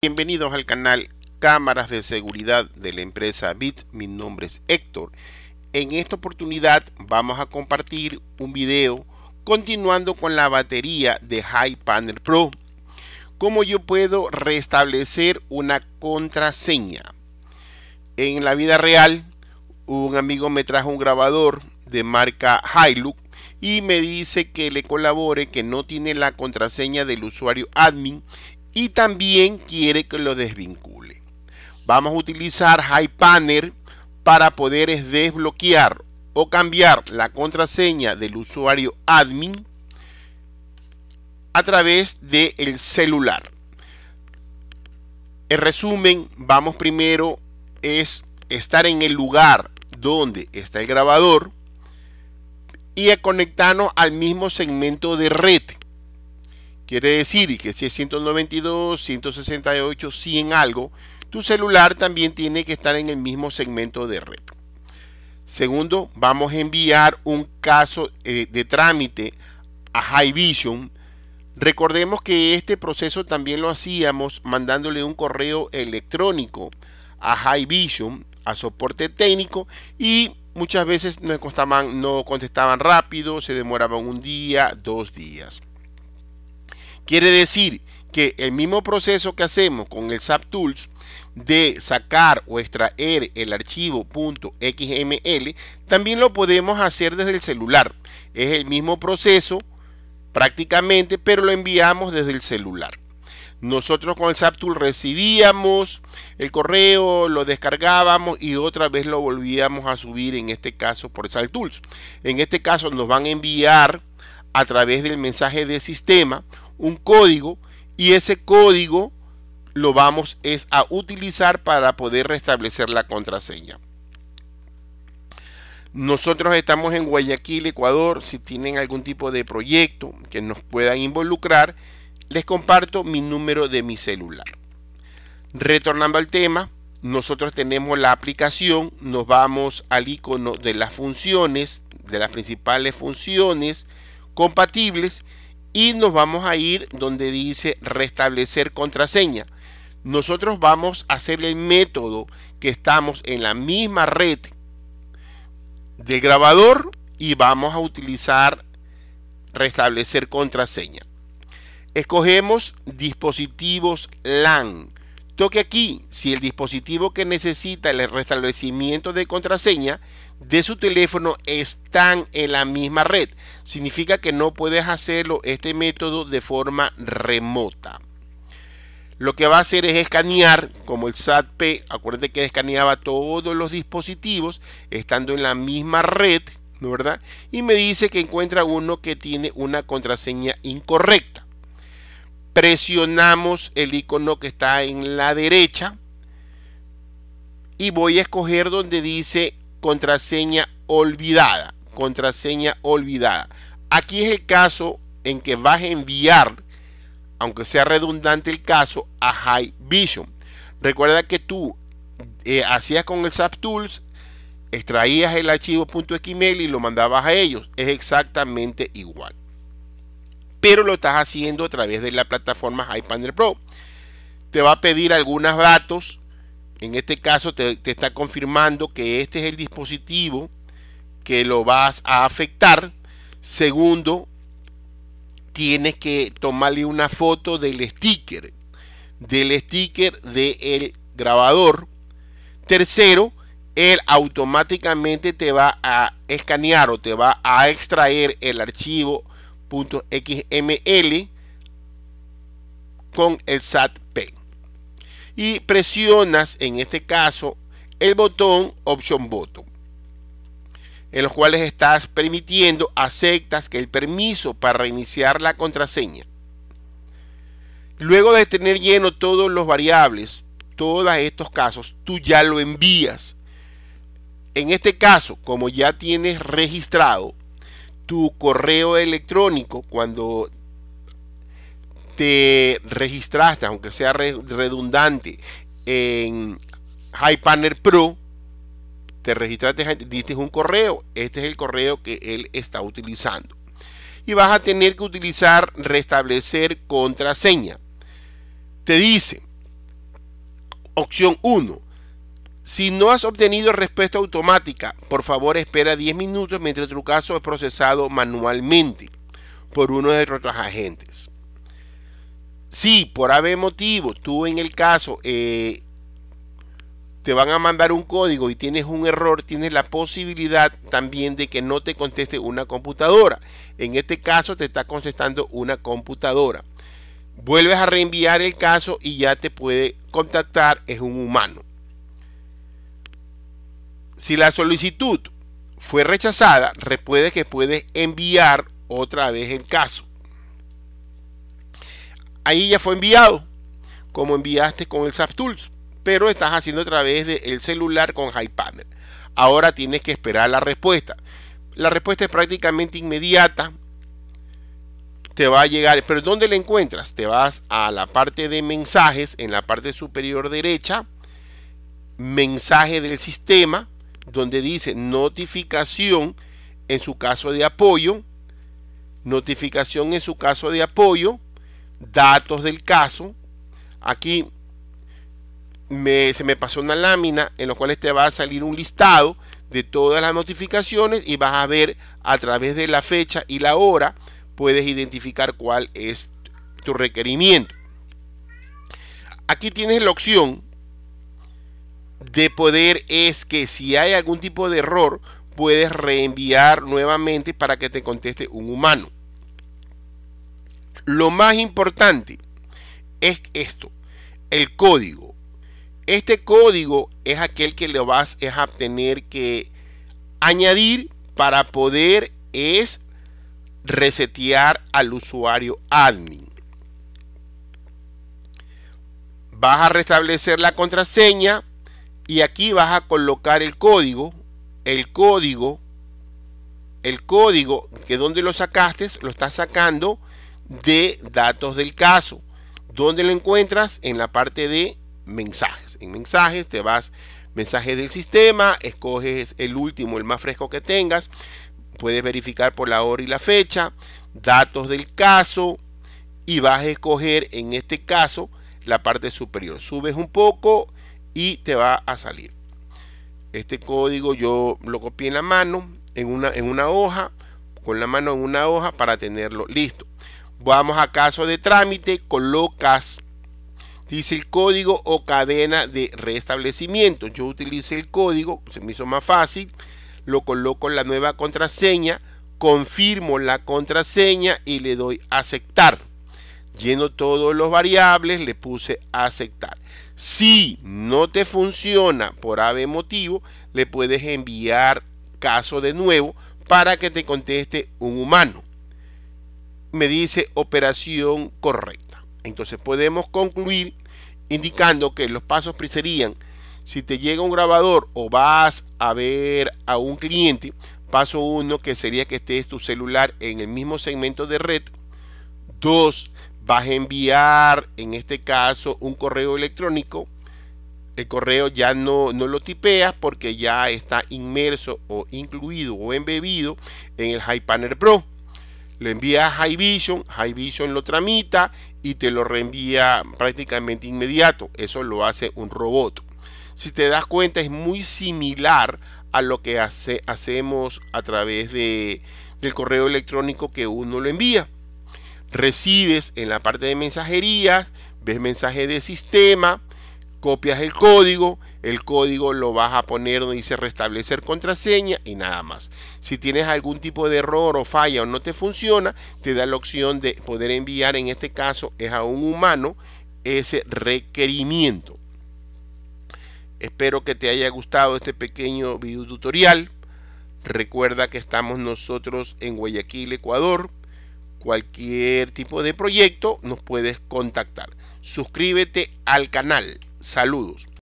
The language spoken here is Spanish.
Bienvenidos al canal Cámaras de Seguridad de la empresa BIT. Mi nombre es Héctor. En esta oportunidad vamos a compartir un video continuando con la batería de High Panel Pro. Cómo yo puedo restablecer una contraseña. En la vida real, un amigo me trajo un grabador de marca Hilux y me dice que le colabore que no tiene la contraseña del usuario admin y también quiere que lo desvincule. Vamos a utilizar HiPanner para poder desbloquear o cambiar la contraseña del usuario admin a través del celular. En resumen, vamos primero es estar en el lugar donde está el grabador y a conectarnos al mismo segmento de red Quiere decir que si es 192, 168, 100 algo, tu celular también tiene que estar en el mismo segmento de red. Segundo, vamos a enviar un caso eh, de trámite a Vision. Recordemos que este proceso también lo hacíamos mandándole un correo electrónico a Vision, a soporte técnico, y muchas veces no costaban, no contestaban rápido, se demoraban un día, dos días. Quiere decir que el mismo proceso que hacemos con el SAP Tools de sacar o extraer el archivo .xml, también lo podemos hacer desde el celular. Es el mismo proceso prácticamente, pero lo enviamos desde el celular. Nosotros con el SAP Tools recibíamos el correo, lo descargábamos y otra vez lo volvíamos a subir, en este caso por Tools. En este caso nos van a enviar a través del mensaje de sistema un código y ese código lo vamos es a utilizar para poder restablecer la contraseña. Nosotros estamos en Guayaquil, Ecuador. Si tienen algún tipo de proyecto que nos puedan involucrar, les comparto mi número de mi celular. Retornando al tema, nosotros tenemos la aplicación, nos vamos al icono de las funciones, de las principales funciones compatibles y nos vamos a ir donde dice restablecer contraseña. Nosotros vamos a hacer el método que estamos en la misma red del grabador y vamos a utilizar restablecer contraseña. Escogemos dispositivos LAN. Toque aquí si el dispositivo que necesita el restablecimiento de contraseña de su teléfono están en la misma red. Significa que no puedes hacerlo este método de forma remota. Lo que va a hacer es escanear, como el SAT-P, acuérdense que escaneaba todos los dispositivos estando en la misma red, ¿no verdad? Y me dice que encuentra uno que tiene una contraseña incorrecta. Presionamos el icono que está en la derecha y voy a escoger donde dice contraseña olvidada. Contraseña olvidada. Aquí es el caso en que vas a enviar, aunque sea redundante el caso, a High Vision. Recuerda que tú eh, hacías con el SAP Tools, extraías el archivo .xml y lo mandabas a ellos. Es exactamente igual. Pero lo estás haciendo a través de la plataforma HiPanel Pro. Te va a pedir algunos datos en este caso te, está confirmando que este es el dispositivo que lo vas a afectar. Segundo, tienes que tomarle una foto del sticker, del sticker del grabador. Tercero, él automáticamente te va a escanear o te va a extraer el archivo .xml con el SAT-P y presionas en este caso el botón Option Button en los cuales estás permitiendo, aceptas que el permiso para reiniciar la contraseña. Luego de tener lleno todos los variables, todos estos casos, tú ya lo envías. En este caso, como ya tienes registrado tu correo electrónico cuando te registraste, aunque sea redundante, en HiPanel Pro, te registraste, diste un correo, este es el correo que él está utilizando. Y vas a tener que utilizar restablecer contraseña. Te dice, Opción 1. Si no has obtenido respuesta automática, por favor espera 10 minutos mientras tu caso es procesado manualmente por uno de nuestros agentes. Si por haber motivo tú en el caso eh, te van a mandar un código y tienes un error, tienes la posibilidad también de que no te conteste una computadora. En este caso te está contestando una computadora. Vuelves a reenviar el caso y ya te puede contactar, es un humano. Si la solicitud fue rechazada, recuerde que puedes enviar otra vez el caso. Ahí ya fue enviado, como enviaste con el SAPTools pero estás haciendo a través del celular con HiPanel. Ahora tienes que esperar la respuesta. La respuesta es prácticamente inmediata. Te va a llegar, pero ¿dónde la encuentras? Te vas a la parte de mensajes, en la parte superior derecha, mensaje del sistema, donde dice notificación en su caso de apoyo, notificación en su caso de apoyo, datos del caso. Aquí se me pasó una lámina en la cual te va a salir un listado de todas las notificaciones y vas a ver a través de la fecha y la hora puedes identificar cuál es tu requerimiento. Aquí tienes la opción de poder es que si hay algún tipo de error puedes reenviar nuevamente para que te conteste un humano. Lo más importante es esto, el código este código es aquel que le vas a tener que añadir para poder es resetear al usuario admin. Vas a restablecer la contraseña y aquí vas a colocar el código, el código, el código que donde lo sacaste, lo estás sacando de datos del caso. ¿Dónde lo encuentras? En la parte de mensajes. En mensajes te vas mensaje del sistema, escoges el último, el más fresco que tengas, puedes verificar por la hora y la fecha, datos del caso y vas a escoger en este caso la parte superior. Subes un poco y te va a salir. Este código yo lo copié en la mano, en una, en una hoja, con la mano en una hoja para tenerlo listo. Vamos a caso de trámite, colocas dice el código o cadena de restablecimiento. Yo utilicé el código, se me hizo más fácil, lo coloco en la nueva contraseña, confirmo la contraseña y le doy aceptar. Lleno todos los variables, le puse aceptar. Si no te funciona por ave motivo, le puedes enviar caso de nuevo para que te conteste un humano. Me dice operación correcta. Entonces podemos concluir indicando que los pasos serían, si te llega un grabador o vas a ver a un cliente, paso uno que sería que estés tu celular en el mismo segmento de red. Dos, vas a enviar en este caso un correo electrónico. El correo ya no, no lo tipeas porque ya está inmerso o incluido o embebido en el HiPanner Pro lo envía a Vision, High Vision lo tramita y te lo reenvía prácticamente inmediato. Eso lo hace un robot. Si te das cuenta es muy similar a lo que hace, hacemos a través de, del correo electrónico que uno lo envía. Recibes en la parte de mensajerías, ves mensaje de sistema, copias el código, el código lo vas a poner donde dice restablecer contraseña y nada más. Si tienes algún tipo de error o falla o no te funciona, te da la opción de poder enviar, en este caso es a un humano, ese requerimiento. Espero que te haya gustado este pequeño video tutorial. Recuerda que estamos nosotros en Guayaquil, Ecuador. Cualquier tipo de proyecto nos puedes contactar. Suscríbete al canal. Saludos.